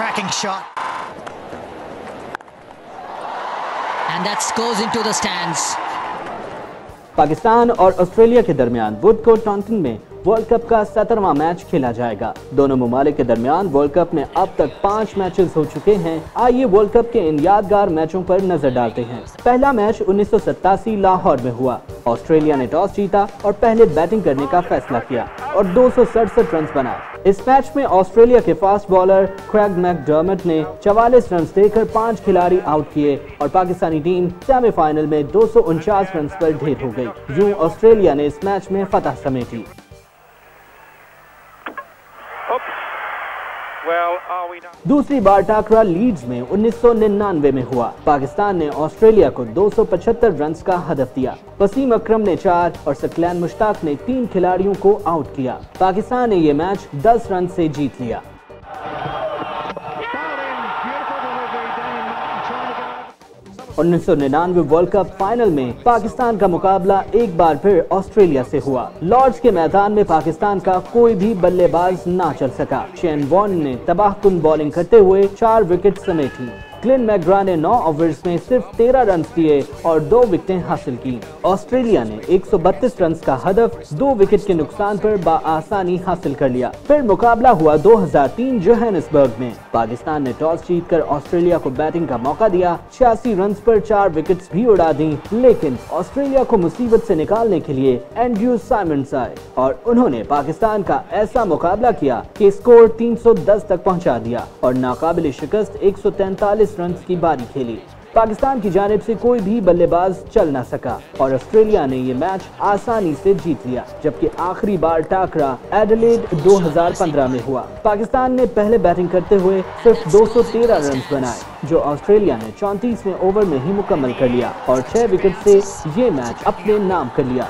cracking shot. And that goes into the stands. Pakistan اور Australia کے درمیان وڈ کو ٹانٹن میں ورلڈ کپ کا سترواں میچ کھیلا جائے گا۔ دونوں ممالک کے درمیان ورلڈ کپ میں اب تک پانچ میچز ہو چکے ہیں۔ آئیے ورلڈ کپ کے ان یادگار میچوں پر نظر ڈالتے ہیں۔ پہلا میچ انیس سو ستاسی لاہور میں ہوا۔ آسٹریلیا نے ٹاس جیتا اور پہلے بیٹنگ کرنے کا فیصلہ کیا اور دو سو سڑسٹھ رنز بنائے اس میچ میں آسٹریلیا کے fast bowler Craig McDermott نے چوالیس رنز دے کر پانچ کھلاڑی آؤٹ کیے اور پاکستانی ٹیم سیمی فائنل میں دو سو انچاس رنز پر ڈھیر ہو گئی۔ یوں آسٹریلیا نے اس میچ میں فتح سمیٹی۔ دوسری بار ٹاکرا لیڈز میں انیس سو ننانوے میں ہوا۔ پاکستان نے آسٹریلیا کو دو سو پچھتر رنز کا ہدف دیا۔ وسیم اکرم نے چار اور سکلین مشتاق نے تین کھلاڑیوں کو آؤٹ کیا۔ پاکستان نے یہ میچ دس رن سے جیت لیا۔ انیس سو ننانوے ورلڈ کپ فائنل میں پاکستان کا مقابلہ ایک بار پھر آسٹریلیا سے ہوا۔ لارڈز کے میدان میں پاکستان کا کوئی بھی بلے باز نہ چل سکا۔ شین وارن نے تباہ کن بالنگ کرتے ہوئے چار وکٹ سمیٹی۔ کلن میگرا نے نو اوورز میں صرف تیرہ رنز دیے اور دو وکٹیں حاصل کی آسٹریلیا نے ایک سو بتیس رنز کا ہدف دو وکٹ کے نقصان پر بآسانی حاصل کر لیا۔ پھر مقابلہ ہوا دو ہزار تین جوہینسبرگ میں۔ پاکستان نے ٹاس جیت کر آسٹریلیا کو بیٹنگ کا موقع دیا۔ چھیاسی رنز پر چار وکٹس بھی اڑا دیں۔ لیکن آسٹریلیا کو مصیبت سے نکالنے کے لیے اینڈریو سائمنڈز آئے اور انہوں نے پاکستان کا ایسا مقابلہ کیا کہ سکور تین سو دس تک پہنچا دیا اور ناقابل شکست ایک سو تینتالیس رنز کی باری کھیلی۔ پاکستان کی جانب سے کوئی بھی بلے باز چل نہ سکا اور آسٹریلیا نے یہ میچ آسانی سے جیت لیا، جبکہ آخری بار ٹاکرا ایڈلیڈ دو ہزار پندرہ میں ہوا۔ پاکستان نے پہلے بیٹنگ کرتے ہوئے صرف دو سو تیرہ رنز بنائے، جو آسٹریلیا نے چونتیسویں اوور میں ہی مکمل کر لیا اور چھ وکٹ سے یہ میچ اپنے نام کر لیا۔